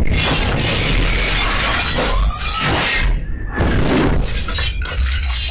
Wait, combined together like that, they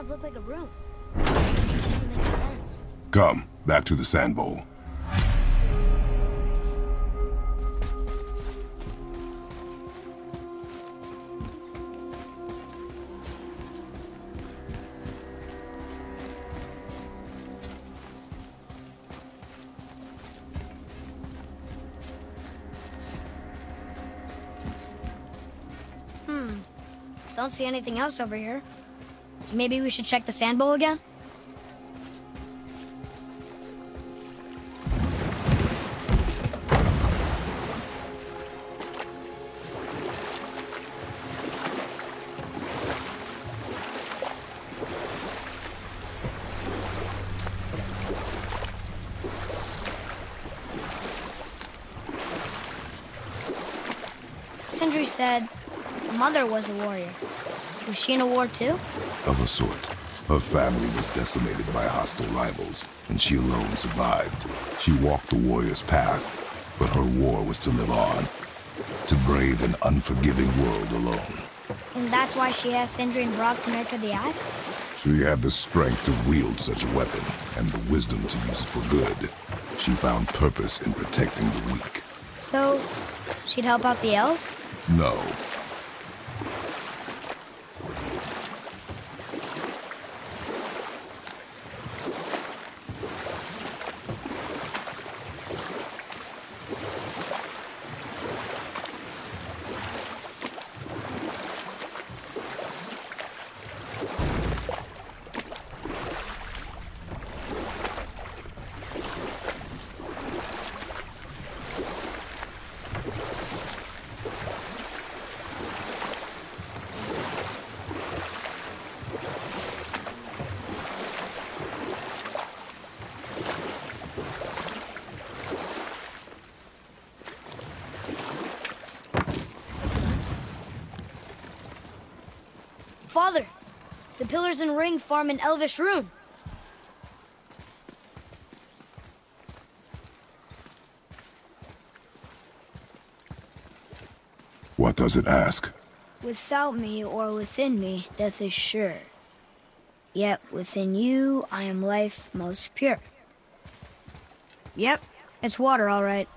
kind of look like a room. Doesn't make sense. Come, back to the sand bowl. Hmm. Don't see anything else over here. Maybe we should check the sand bowl again? Sindri said mother was a warrior. Was she in a war too? Of a sort. Her family was decimated by hostile rivals, and she alone survived. She walked the warrior's path, but her war was to live on, to brave an unforgiving world alone. And that's why she asked Sindri and Brok to make her the axe? She had the strength to wield such a weapon, and the wisdom to use it for good. She found purpose in protecting the weak. So, she'd help out the elves? No, Father, the pillars and ring form an elvish rune. What does it ask? Without me or within me, death is sure. Yet within you, I am life most pure. Yep, it's water, all right.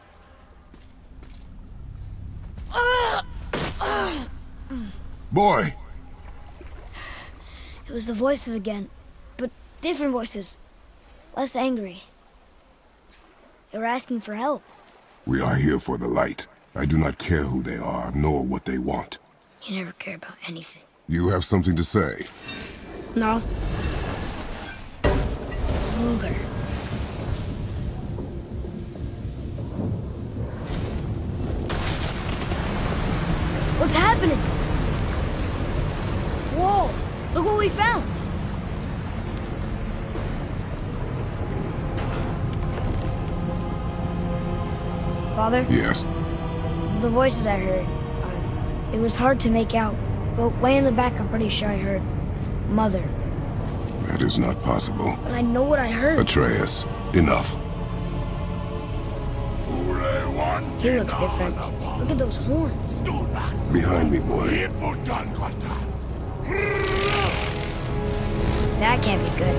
Boy! It was the voices again, but different voices. Less angry. They were asking for help. We are here for the light. I do not care who they are, nor what they want. You never care about anything. You have something to say? No. Luger. What's happening? Whoa! Look what we found! Father? Yes. The voices I heard. uh, It was hard to make out, but way in the back I'm pretty sure I heard Mother. That is not possible. But I know what I heard. Atreus, enough. He looks different. Look at those horns. Behind me, boy. That can't be good.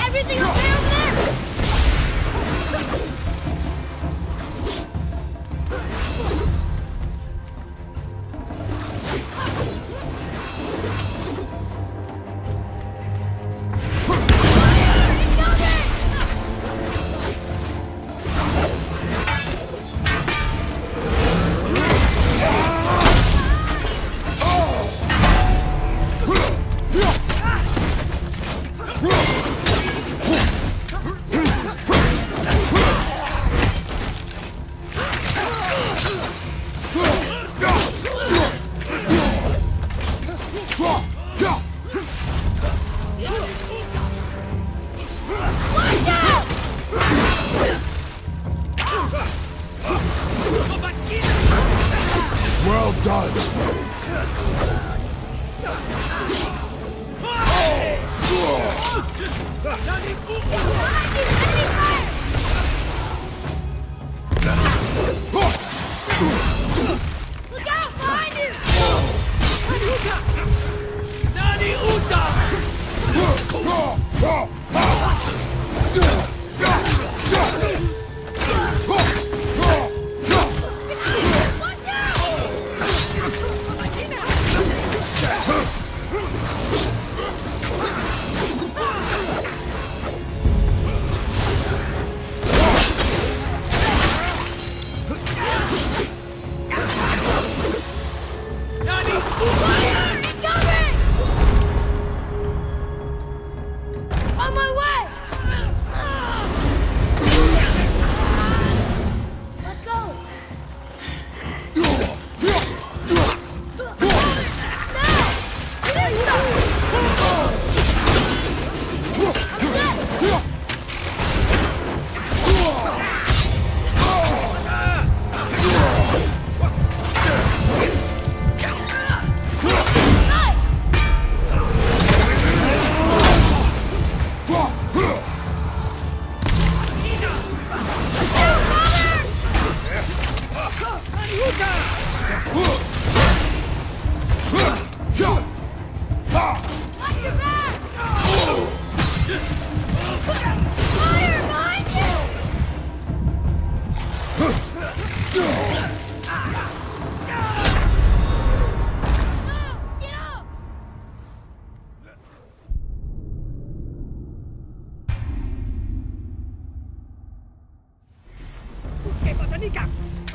Everything there? Look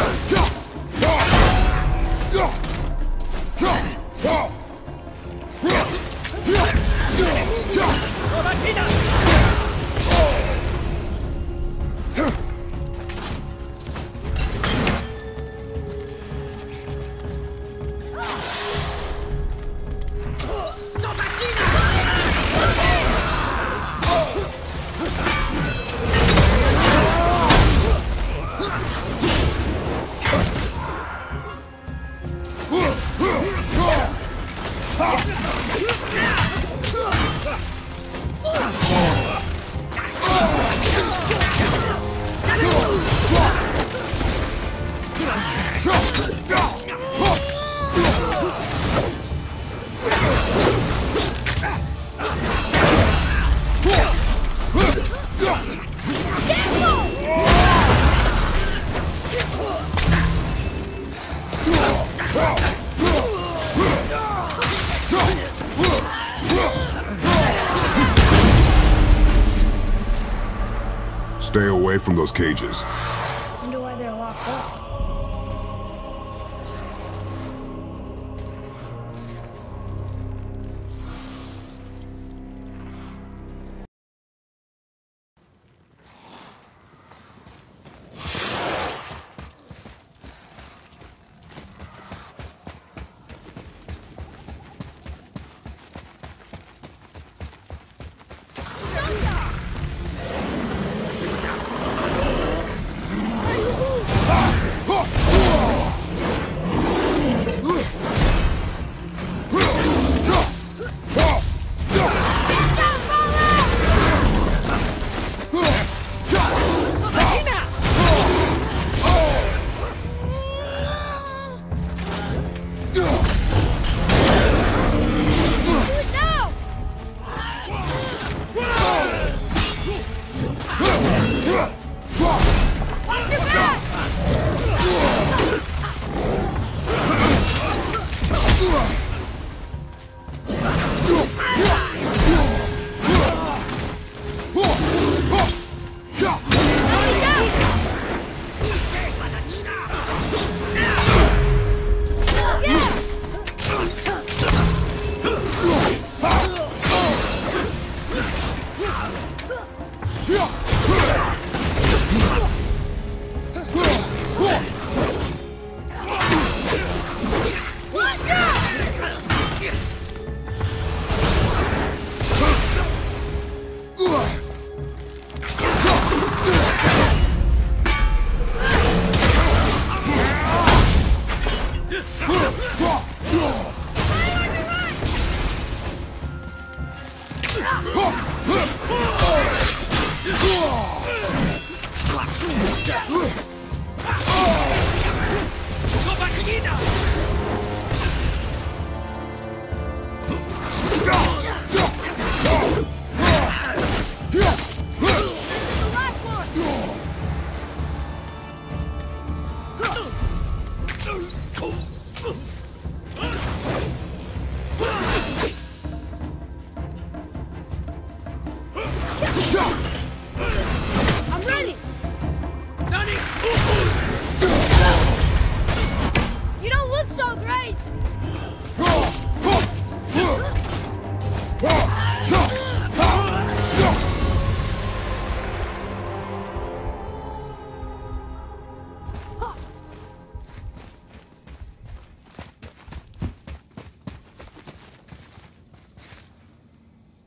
Let's go! Those cages.